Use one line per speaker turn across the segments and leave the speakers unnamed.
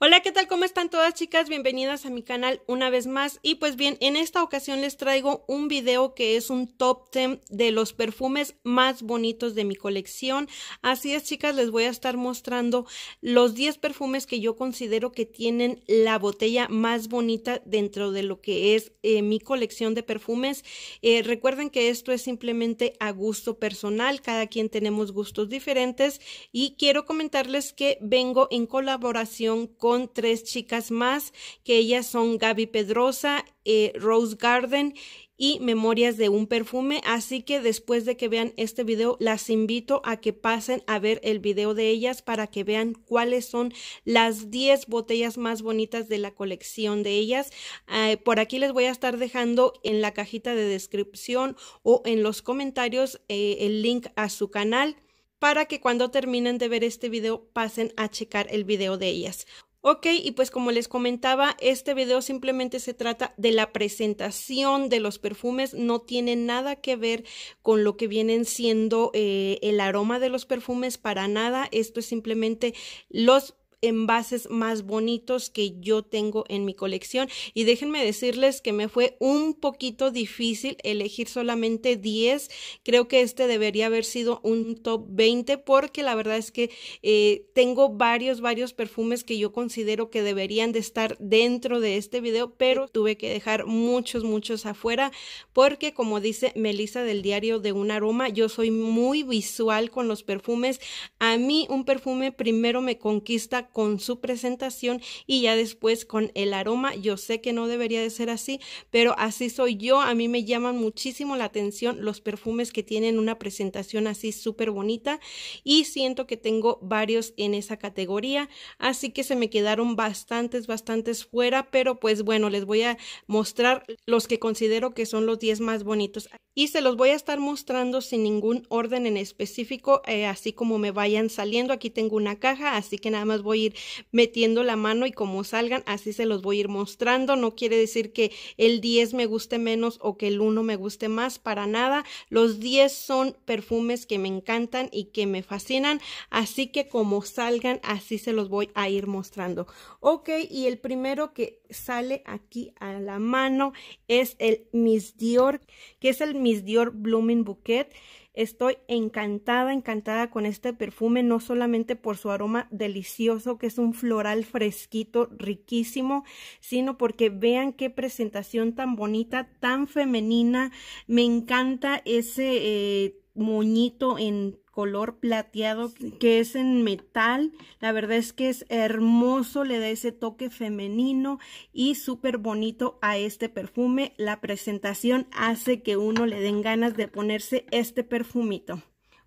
Hola, ¿qué tal? ¿Cómo están todas chicas? Bienvenidas a mi canal una vez más. Y pues bien, en esta ocasión les traigo un video que es un top 10 de los perfumes más bonitos de mi colección. Así es chicas, les voy a estar mostrando los 10 perfumes que yo considero que tienen la botella más bonita dentro de lo que es eh, mi colección de perfumes. Eh, recuerden que esto es simplemente a gusto personal, cada quien tenemos gustos diferentes y quiero comentarles que vengo en colaboración con con tres chicas más, que ellas son Gaby Pedrosa, eh, Rose Garden y Memorias de un perfume. Así que después de que vean este video, las invito a que pasen a ver el video de ellas para que vean cuáles son las 10 botellas más bonitas de la colección de ellas. Eh, por aquí les voy a estar dejando en la cajita de descripción o en los comentarios eh, el link a su canal para que cuando terminen de ver este video pasen a checar el video de ellas. Ok, y pues como les comentaba, este video simplemente se trata de la presentación de los perfumes, no tiene nada que ver con lo que vienen siendo eh, el aroma de los perfumes para nada, esto es simplemente los envases más bonitos que yo tengo en mi colección. Y déjenme decirles que me fue un poquito difícil elegir solamente 10 creo que este debería haber sido un top 20 porque la verdad es que eh, tengo varios varios perfumes que yo considero que deberían de estar dentro de este video pero tuve que dejar muchos muchos afuera porque como dice Melissa del diario de un aroma yo soy muy visual con los perfumes. A mí un perfume primero me conquista con su presentación y ya después con el aroma. Yo sé que no debería de ser así, pero así soy yo. A mí me llaman muchísimo la atención los perfumes que tienen una presentación así súper bonita y siento que tengo varios en esa categoría. Así que se me quedaron bastantes, bastantes fuera, pero pues bueno, les voy a mostrar los que considero que son los 10 más bonitos y se los voy a estar mostrando sin ningún orden en específico, eh, así como me vayan saliendo. Aquí tengo una caja, así que nada más voy ir metiendo la mano y como salgan, así se los voy a ir mostrando. No quiere decir que el 10 me guste menos o que el 1 me guste más, para nada. Los 10 son perfumes que me encantan y que me fascinan, así que como salgan, así se los voy a ir mostrando. Ok, y el primero que sale aquí a la mano es el Miss Dior, que es el Miss Dior Blooming Bouquet. Estoy encantada, encantada con este perfume, no solamente por su aroma delicioso, que es un floral fresquito, riquísimo, sino porque vean qué presentación tan bonita, tan femenina. Me encanta ese eh, moñito en color plateado que es en metal. La verdad es que es hermoso, le da ese toque femenino y súper bonito a este perfume. La presentación hace que uno le den ganas de ponerse este perfumito.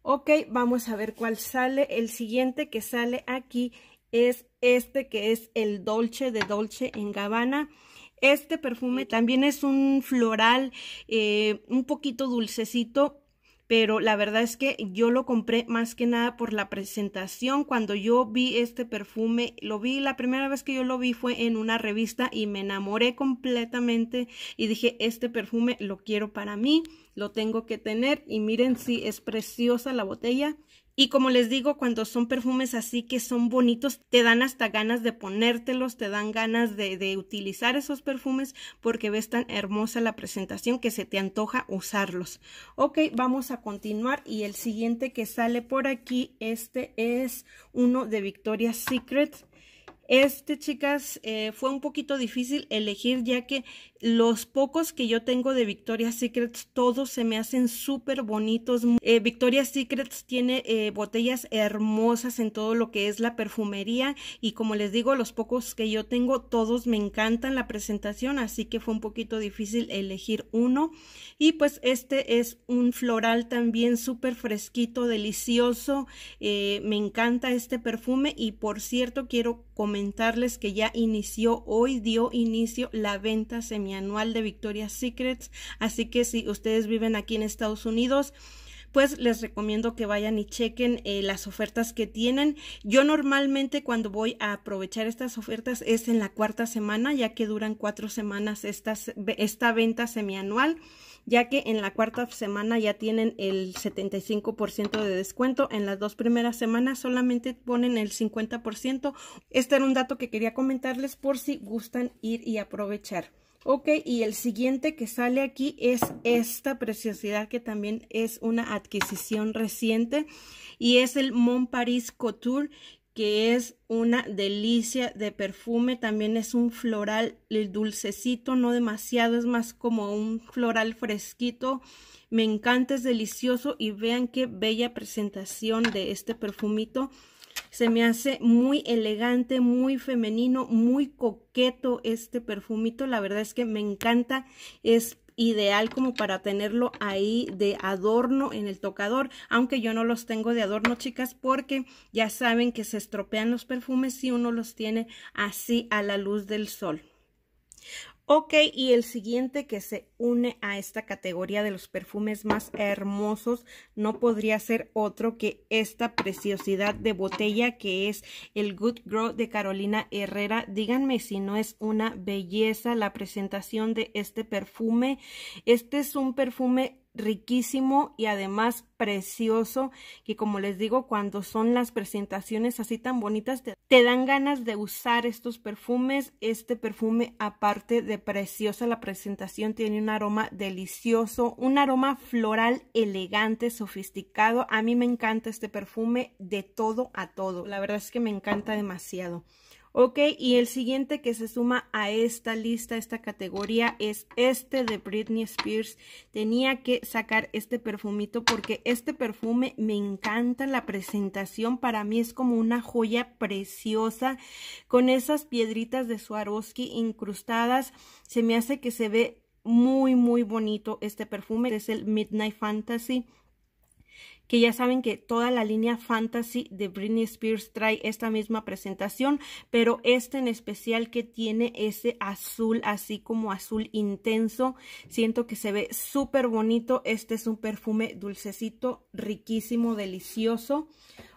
Ok, vamos a ver cuál sale. El siguiente que sale aquí es este que es el Dolce de Dolce en Gabbana. Este perfume también es un floral eh, un poquito dulcecito, pero la verdad es que yo lo compré más que nada por la presentación. Cuando yo vi este perfume, lo vi, la primera vez que yo lo vi fue en una revista y me enamoré completamente y dije, este perfume lo quiero para mí, lo tengo que tener y miren si es preciosa la botella. Y como les digo, cuando son perfumes así que son bonitos, te dan hasta ganas de ponértelos, te dan ganas de, utilizar esos perfumes porque ves tan hermosa la presentación que se te antoja usarlos. Ok, vamos a continuar y el siguiente que sale por aquí, este es uno de Victoria's Secret. Este, chicas, eh, fue un poquito difícil elegir ya que los pocos que yo tengo de Victoria's Secrets, todos se me hacen súper bonitos. Eh, Victoria's Secrets tiene eh, botellas hermosas en todo lo que es la perfumería y como les digo, los pocos que yo tengo, todos me encantan la presentación, así que fue un poquito difícil elegir uno. Y pues este es un floral también súper fresquito, delicioso. me encanta este perfume y por cierto quiero comentarles que ya inició, hoy dio inicio la venta semianual de Victoria's Secrets, así que si ustedes viven aquí en Estados Unidos, pues les recomiendo que vayan y chequen eh, las ofertas que tienen. Yo normalmente cuando voy a aprovechar estas ofertas es en la cuarta semana, ya que duran cuatro semanas esta, esta venta semianual ya que en la cuarta semana ya tienen el 75% de descuento. En las dos primeras semanas solamente ponen el 50%. Este era un dato que quería comentarles por si gustan ir y aprovechar. Ok, y el siguiente que sale aquí es esta preciosidad que también es una adquisición reciente y es el Mon Paris Couture que es una delicia de perfume, también es un floral dulcecito, no demasiado, es más como un floral fresquito. Me encanta, es delicioso y vean qué bella presentación de este perfumito. Se me hace muy elegante, muy femenino, muy coqueto este perfumito. La verdad es que me encanta. Es ideal como para tenerlo ahí de adorno en el tocador, aunque yo no los tengo de adorno, chicas, porque ya saben que se estropean los perfumes si uno los tiene así a la luz del sol. Ok, y el siguiente que se une a esta categoría de los perfumes más hermosos no podría ser otro que esta preciosidad de botella que es el Good Girl de Carolina Herrera. Díganme si no es una belleza la presentación de este perfume. Este es un perfume riquísimo y además precioso que como les digo cuando son las presentaciones así tan bonitas te, dan ganas de usar estos perfumes este perfume aparte de preciosa la presentación tiene un aroma delicioso un aroma floral elegante sofisticado. A mí me encanta este perfume de todo a todo. La verdad es que me encanta demasiado Ok, y el siguiente que se suma a esta lista, esta categoría, es este de Britney Spears. Tenía que sacar este perfumito porque este perfume me encanta la presentación. Para mí es como una joya preciosa con esas piedritas de Swarovski incrustadas. Se me hace que se ve muy, muy bonito este perfume. Es el Midnight Fantasy que ya saben que toda la línea fantasy de Britney Spears trae esta misma presentación, pero este en especial que tiene ese azul así como azul intenso, siento que se ve súper bonito, este es un perfume dulcecito, riquísimo, delicioso.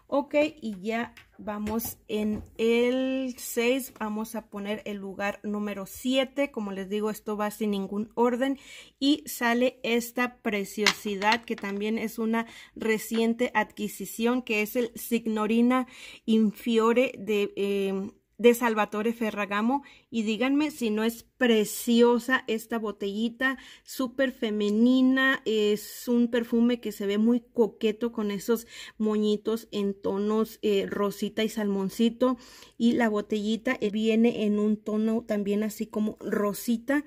Ok, y ya vamos en el 6, vamos a poner el lugar número 7, como les digo, esto va sin ningún orden. Y sale esta preciosidad que también es una reciente adquisición que es el Signorina Infiore de... Eh, de Salvatore Ferragamo. Y díganme si no es preciosa esta botellita, súper femenina, es un perfume que se ve muy coqueto con esos moñitos en tonos eh, rosita y salmoncito. Y la botellita viene en un tono también así como rosita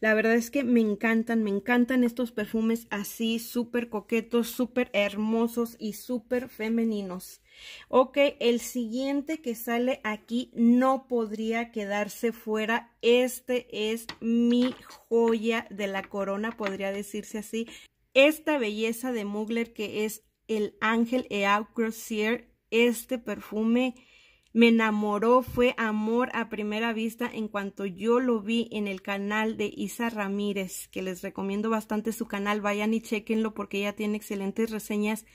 La verdad es que me encantan, me encantan estos perfumes así, súper coquetos, súper hermosos y súper femeninos. Ok, el siguiente que sale aquí no podría quedarse fuera. Este es mi joya de la corona, podría decirse así. Esta belleza de Mugler que es el Ángel Eau Crozier. Este perfume me enamoró, fue amor a primera vista en cuanto yo lo vi en el canal de Isa Ramírez, que les recomiendo bastante su canal, vayan y chequenlo porque ella tiene excelentes reseñas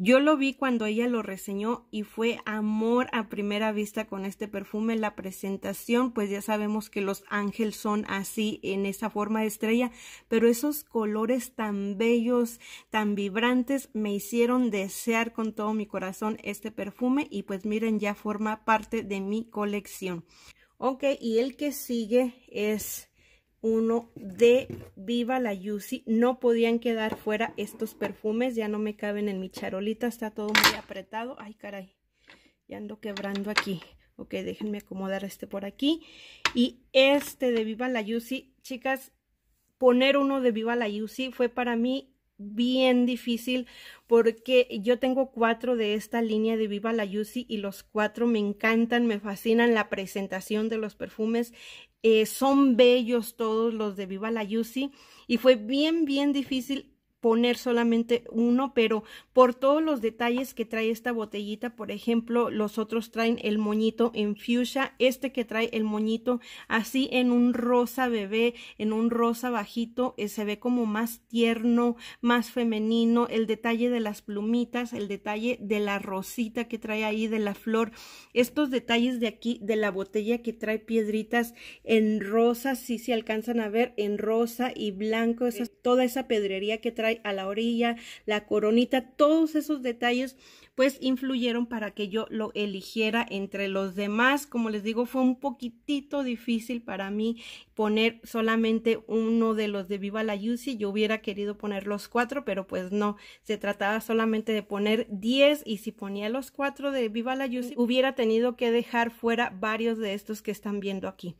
yo lo vi cuando ella lo reseñó y fue amor a primera vista con este perfume. La presentación, pues ya sabemos que los ángeles son así en esa forma de estrella, pero esos colores tan bellos, tan vibrantes, me hicieron desear con todo mi corazón este perfume y pues miren, ya forma parte de mi colección. Ok, y el que sigue es uno de Viva la Yusi. No podían quedar fuera estos perfumes, ya no me caben en mi charolita, está todo muy apretado. Ay, caray, ya ando quebrando aquí. Ok, déjenme acomodar este por aquí. Y este de Viva la Yusi, chicas, poner uno de Viva la Yusi fue para mí bien difícil porque yo tengo cuatro de esta línea de Viva la Yusi y los cuatro me encantan, me fascinan la presentación de los perfumes. Eh, son bellos todos los de Viva la Yusi y fue bien, bien difícil poner solamente uno, pero por todos los detalles que trae esta botellita, por ejemplo, los otros traen el moñito en fuchsia, este que trae el moñito así en un rosa bebé, en un rosa bajito, eh, se ve como más tierno, más femenino, el detalle de las plumitas, el detalle de la rosita que trae ahí, de la flor, estos detalles de aquí, de la botella que trae piedritas en rosa, si se alcanzan a ver, en rosa y blanco, esa, toda esa pedrería que trae a la orilla, la coronita, todos esos detalles pues influyeron para que yo lo eligiera entre los demás. Como les digo, fue un poquitito difícil para mí poner solamente uno de los de Viva la Yusi. Yo hubiera querido poner los cuatro, pero pues no, se trataba solamente de poner 10 y si ponía los cuatro de Viva la Yusi, hubiera tenido que dejar fuera varios de estos que están viendo aquí.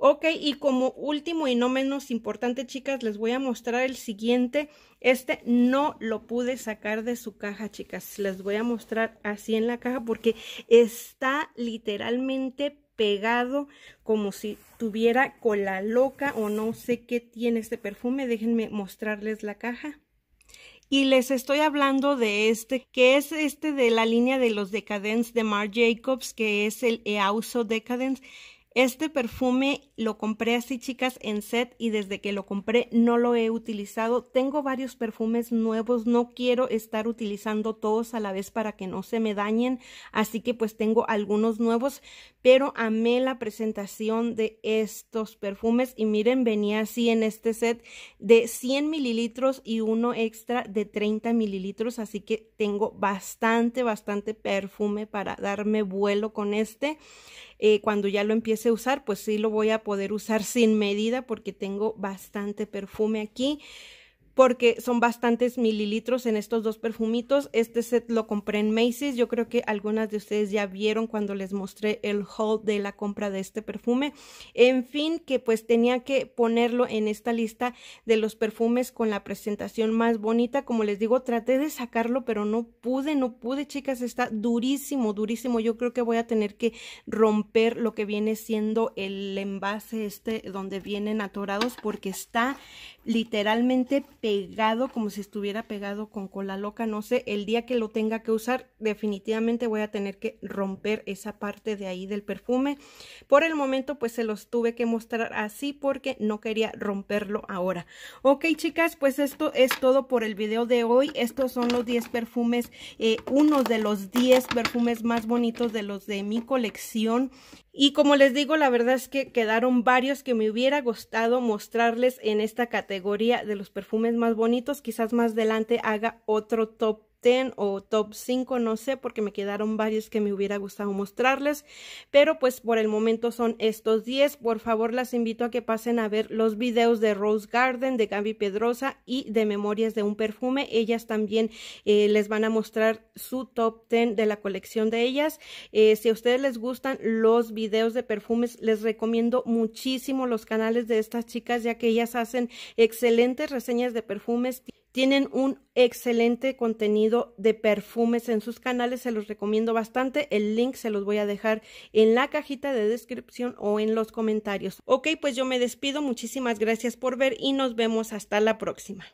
Ok, y como último y no menos importante, chicas, les voy a mostrar el siguiente. Este no lo pude sacar de su caja, chicas. Les voy a mostrar así en la caja porque está literalmente pegado como si tuviera cola loca o no sé qué tiene este perfume. Déjenme mostrarles la caja. Y les estoy hablando de este, que es este de la línea de los Decadence de Marc Jacobs, que es el Eauso Decadence. Este perfume lo compré así, chicas, en set y desde que lo compré no lo he utilizado. Tengo varios perfumes nuevos, no quiero estar utilizando todos a la vez para que no se me dañen, así que pues tengo algunos nuevos, pero amé la presentación de estos perfumes y miren, venía así en este set de 100 mililitros y uno extra de 30 mililitros, así que tengo bastante, bastante perfume para darme vuelo con este. Eh, cuando ya lo empiece usar, pues sí lo voy a poder usar sin medida porque tengo bastante perfume aquí porque son bastantes mililitros en estos dos perfumitos. Este set lo compré en Macy's. Yo creo que algunas de ustedes ya vieron cuando les mostré el haul de la compra de este perfume. En fin, que pues tenía que ponerlo en esta lista de los perfumes con la presentación más bonita. Como les digo, traté de sacarlo, pero no pude, no pude, chicas. Está durísimo, durísimo. Yo creo que voy a tener que romper lo que viene siendo el envase este donde vienen atorados porque está literalmente pegado, como si estuviera pegado con cola loca, no sé, el día que lo tenga que usar, definitivamente voy a tener que romper esa parte de ahí del perfume. Por el momento, pues se los tuve que mostrar así porque no quería romperlo ahora. Ok, chicas, pues esto es todo por el video de hoy. Estos son los 10 perfumes, eh, uno de los 10 perfumes más bonitos de los de mi colección. Y como les digo, la verdad es que quedaron varios que me hubiera gustado mostrarles en esta categoría de los perfumes más bonitos. Quizás más adelante haga otro top 10 o top 5, no sé, porque me quedaron varios que me hubiera gustado mostrarles, pero pues por el momento son estos 10. Por favor, las invito a que pasen a ver los videos de Rose Garden, de Gaby Pedrosa y de Memorias de un Perfume. Ellas también eh, les van a mostrar su top 10 de la colección de ellas. Eh, si a ustedes les gustan los videos de perfumes, les recomiendo muchísimo los canales de estas chicas, ya que ellas hacen excelentes reseñas de perfumes tienen un excelente contenido de perfumes en sus canales, se los recomiendo bastante. El link se los voy a dejar en la cajita de descripción o en los comentarios. Ok, pues yo me despido. Muchísimas gracias por ver y nos vemos hasta la próxima.